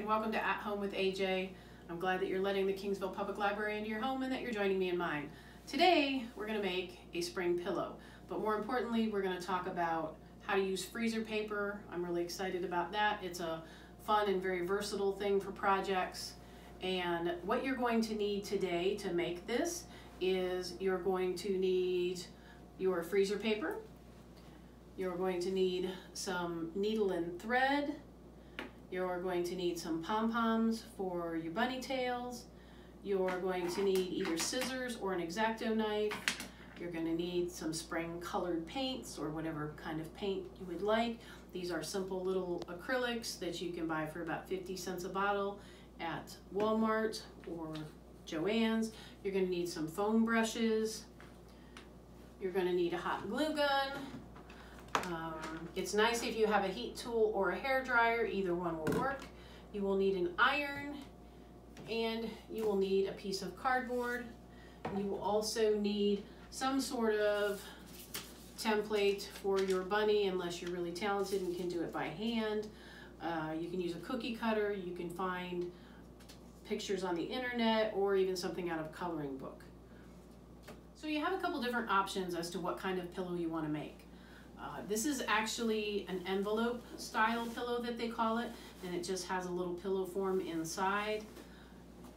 and welcome to At Home with AJ. I'm glad that you're letting the Kingsville Public Library into your home and that you're joining me in mine. Today, we're gonna make a spring pillow, but more importantly, we're gonna talk about how to use freezer paper. I'm really excited about that. It's a fun and very versatile thing for projects. And what you're going to need today to make this is you're going to need your freezer paper. You're going to need some needle and thread, you're going to need some pom-poms for your bunny tails. You're going to need either scissors or an X-Acto knife. You're going to need some spring colored paints or whatever kind of paint you would like. These are simple little acrylics that you can buy for about 50 cents a bottle at Walmart or Joann's. You're going to need some foam brushes. You're going to need a hot glue gun, um, it's nice if you have a heat tool or a hair dryer, either one will work. You will need an iron and you will need a piece of cardboard. You will also need some sort of template for your bunny unless you're really talented and can do it by hand. Uh, you can use a cookie cutter, you can find pictures on the internet or even something out of coloring book. So you have a couple different options as to what kind of pillow you want to make. Uh, this is actually an envelope style pillow that they call it, and it just has a little pillow form inside.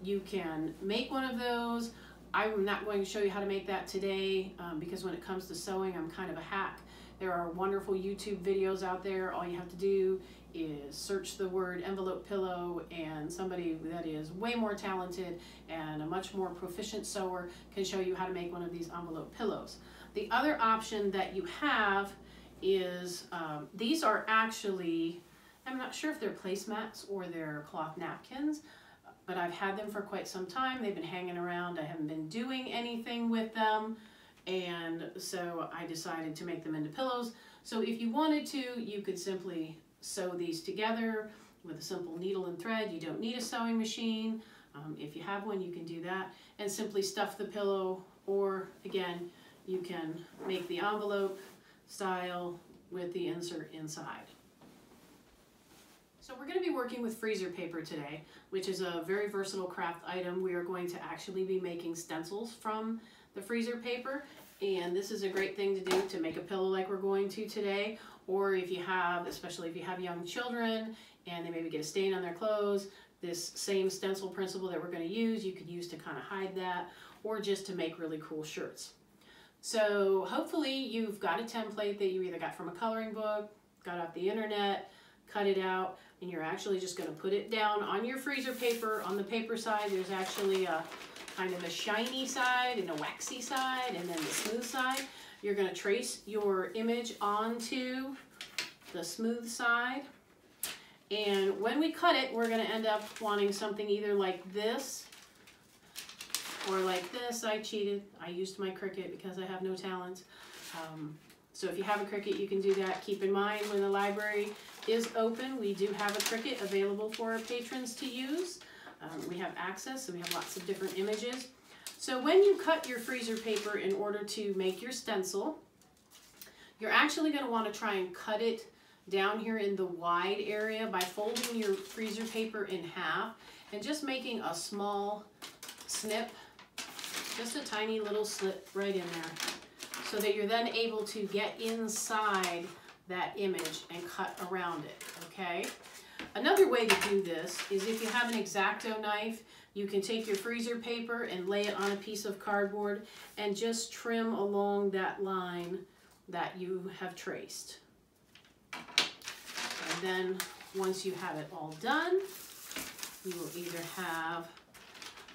You can make one of those. I'm not going to show you how to make that today um, because when it comes to sewing, I'm kind of a hack. There are wonderful YouTube videos out there. All you have to do is search the word envelope pillow and somebody that is way more talented and a much more proficient sewer can show you how to make one of these envelope pillows. The other option that you have is um, these are actually, I'm not sure if they're placemats or they're cloth napkins, but I've had them for quite some time. They've been hanging around. I haven't been doing anything with them. And so I decided to make them into pillows. So if you wanted to, you could simply sew these together with a simple needle and thread. You don't need a sewing machine. Um, if you have one, you can do that and simply stuff the pillow or again, you can make the envelope style with the insert inside. So we're going to be working with freezer paper today, which is a very versatile craft item. We are going to actually be making stencils from the freezer paper, and this is a great thing to do to make a pillow like we're going to today, or if you have, especially if you have young children and they maybe get a stain on their clothes, this same stencil principle that we're going to use, you could use to kind of hide that, or just to make really cool shirts. So hopefully you've got a template that you either got from a coloring book, got off the internet, cut it out, and you're actually just gonna put it down on your freezer paper. On the paper side, there's actually a kind of a shiny side and a waxy side, and then the smooth side. You're gonna trace your image onto the smooth side. And when we cut it, we're gonna end up wanting something either like this or like this, I cheated. I used my Cricut because I have no talent. Um, so if you have a Cricut, you can do that. Keep in mind when the library is open, we do have a Cricut available for our patrons to use. Um, we have access, so we have lots of different images. So when you cut your freezer paper in order to make your stencil, you're actually going to want to try and cut it down here in the wide area by folding your freezer paper in half and just making a small snip just a tiny little slit right in there so that you're then able to get inside that image and cut around it, okay? Another way to do this is if you have an X-Acto knife, you can take your freezer paper and lay it on a piece of cardboard and just trim along that line that you have traced. And then once you have it all done, you will either have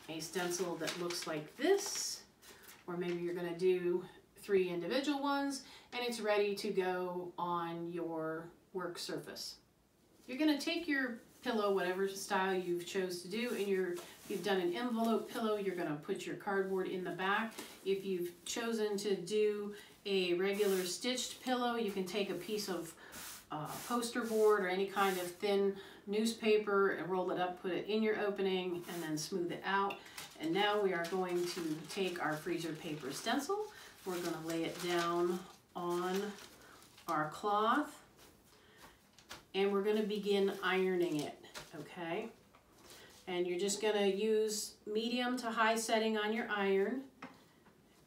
a stencil that looks like this, or maybe you're gonna do three individual ones, and it's ready to go on your work surface. You're gonna take your pillow, whatever style you've chose to do, and you're, you've done an envelope pillow, you're gonna put your cardboard in the back. If you've chosen to do a regular stitched pillow, you can take a piece of uh, poster board or any kind of thin newspaper and roll it up, put it in your opening, and then smooth it out. And now we are going to take our freezer paper stencil. We're going to lay it down on our cloth and we're going to begin ironing it. okay? And you're just gonna use medium to high setting on your iron.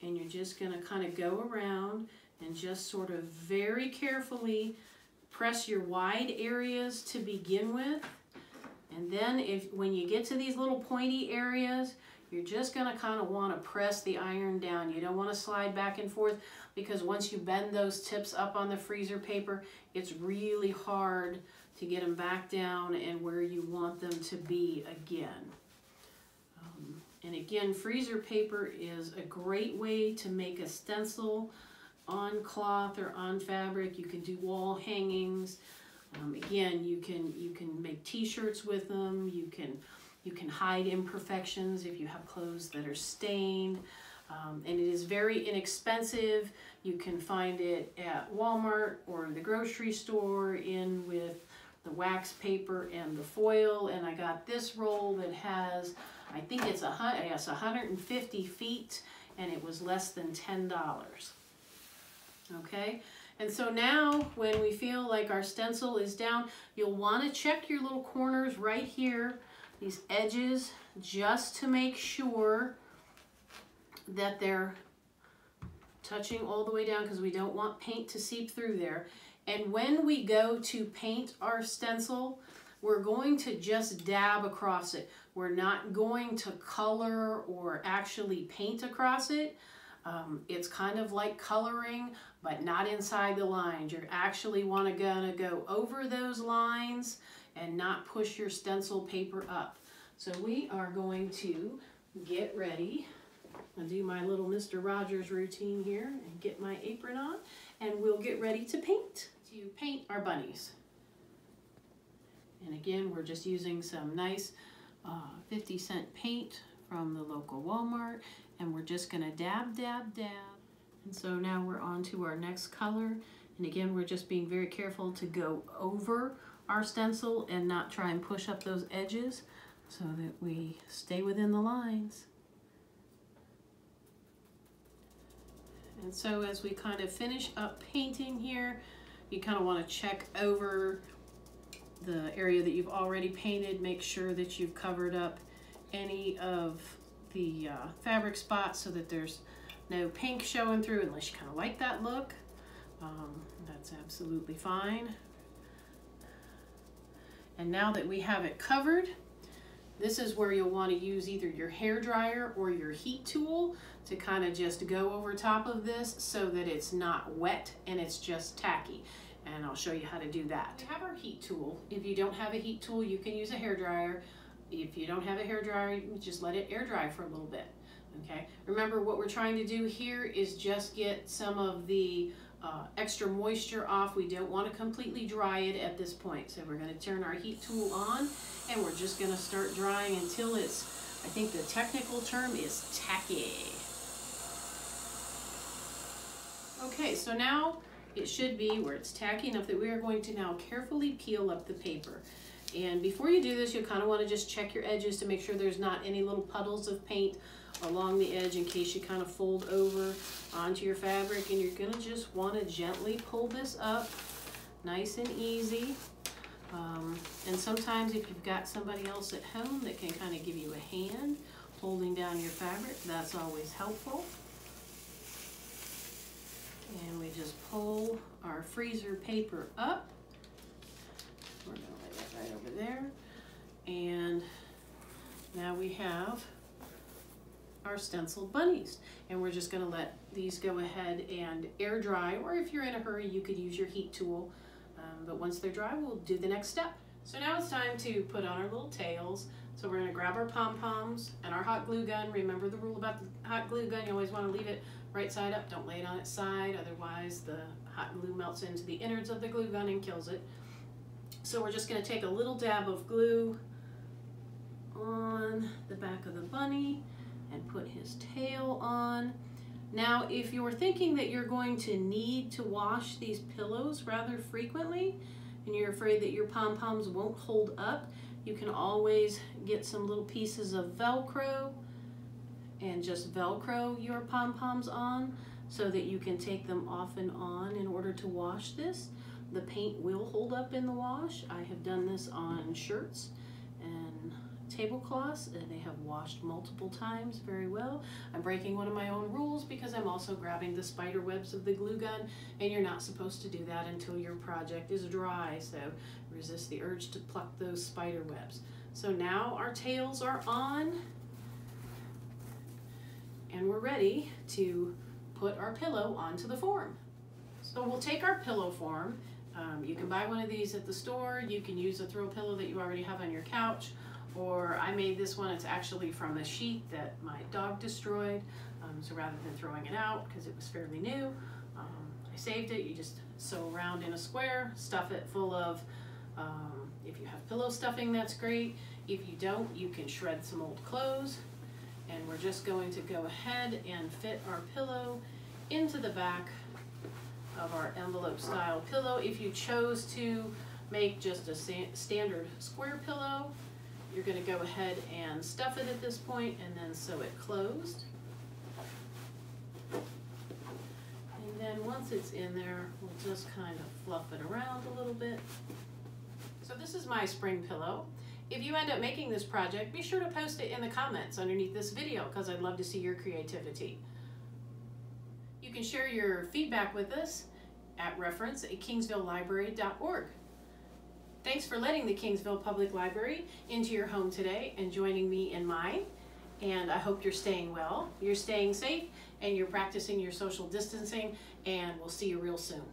And you're just gonna kind of go around and just sort of very carefully press your wide areas to begin with. And then if when you get to these little pointy areas, you're just gonna kind of wanna press the iron down. You don't wanna slide back and forth because once you bend those tips up on the freezer paper, it's really hard to get them back down and where you want them to be again. Um, and again, freezer paper is a great way to make a stencil on cloth or on fabric. You can do wall hangings. Um, again, you can you can make t-shirts with them. You can you can hide imperfections if you have clothes that are stained. Um, and it is very inexpensive. You can find it at Walmart or the grocery store in with the wax paper and the foil. And I got this roll that has, I think it's a yes, 150 feet and it was less than $10. Okay, and so now when we feel like our stencil is down, you'll want to check your little corners right here, these edges, just to make sure that they're touching all the way down because we don't want paint to seep through there. And when we go to paint our stencil, we're going to just dab across it. We're not going to color or actually paint across it. Um, it's kind of like coloring, but not inside the lines. You're actually want to gonna go over those lines and not push your stencil paper up. So we are going to get ready I'll do my little Mr. Rogers routine here and get my apron on and we'll get ready to paint. To paint our bunnies. And again, we're just using some nice uh, 50 cent paint from the local Walmart and we're just gonna dab, dab, dab. And so now we're on to our next color. And again, we're just being very careful to go over our stencil and not try and push up those edges so that we stay within the lines. And so as we kind of finish up painting here, you kind of want to check over the area that you've already painted, make sure that you've covered up any of the uh, fabric spots so that there's no pink showing through unless you kind of like that look. Um, that's absolutely fine. And now that we have it covered, this is where you'll want to use either your hair dryer or your heat tool to kind of just go over top of this so that it's not wet and it's just tacky. And I'll show you how to do that. We have our heat tool. If you don't have a heat tool, you can use a hair dryer. If you don't have a hair dryer, just let it air dry for a little bit. Okay. Remember what we're trying to do here is just get some of the uh, extra moisture off. We don't want to completely dry it at this point. So we're going to turn our heat tool on and we're just going to start drying until it's, I think the technical term is tacky. Okay, so now it should be where it's tacky enough that we are going to now carefully peel up the paper. And before you do this, you kind of want to just check your edges to make sure there's not any little puddles of paint along the edge in case you kind of fold over onto your fabric. And you're going to just want to gently pull this up nice and easy. Um, and sometimes if you've got somebody else at home that can kind of give you a hand holding down your fabric, that's always helpful. And we just pull our freezer paper up. We're lay that right over there. And now we have our stenciled bunnies. And we're just gonna let these go ahead and air dry, or if you're in a hurry, you could use your heat tool um, but once they're dry, we'll do the next step. So now it's time to put on our little tails. So we're gonna grab our pom-poms and our hot glue gun. Remember the rule about the hot glue gun, you always wanna leave it right side up. Don't lay it on its side, otherwise the hot glue melts into the innards of the glue gun and kills it. So we're just gonna take a little dab of glue on the back of the bunny and put his tail on. Now, if you're thinking that you're going to need to wash these pillows rather frequently, and you're afraid that your pom-poms won't hold up, you can always get some little pieces of Velcro and just Velcro your pom-poms on so that you can take them off and on in order to wash this. The paint will hold up in the wash. I have done this on shirts and tablecloths and they have washed multiple times very well. I'm breaking one of my own rules because I'm also grabbing the spider webs of the glue gun and you're not supposed to do that until your project is dry. So resist the urge to pluck those spider webs. So now our tails are on and we're ready to put our pillow onto the form. So we'll take our pillow form. Um, you can buy one of these at the store. You can use a throw pillow that you already have on your couch. Or I made this one, it's actually from a sheet that my dog destroyed. Um, so rather than throwing it out, because it was fairly new, um, I saved it. You just sew around in a square, stuff it full of, um, if you have pillow stuffing, that's great. If you don't, you can shred some old clothes. And we're just going to go ahead and fit our pillow into the back of our envelope style pillow. If you chose to make just a standard square pillow, you're gonna go ahead and stuff it at this point and then sew it closed. And then once it's in there, we'll just kind of fluff it around a little bit. So this is my spring pillow. If you end up making this project, be sure to post it in the comments underneath this video because I'd love to see your creativity. You can share your feedback with us at reference at kingsvillelibrary.org. Thanks for letting the Kingsville Public Library into your home today and joining me in mine. And I hope you're staying well, you're staying safe, and you're practicing your social distancing, and we'll see you real soon.